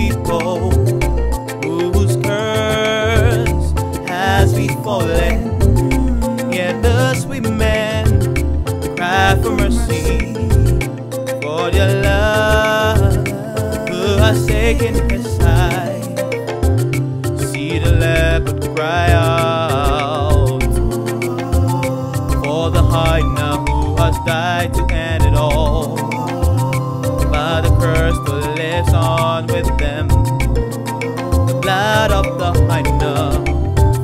people whose curse has befallen. Yet the sweet men cry for mercy for your love who has taken his side. See the leopard cry out. The blood of the hyena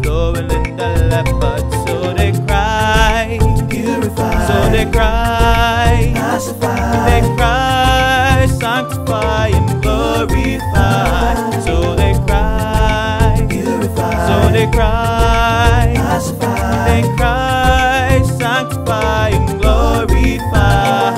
flowing in the leopard. So they cry, purify. So they cry, pacify. They cry, sanctify and glorify. So they cry, purify. So they cry, pacify. They cry, sanctify and glorify.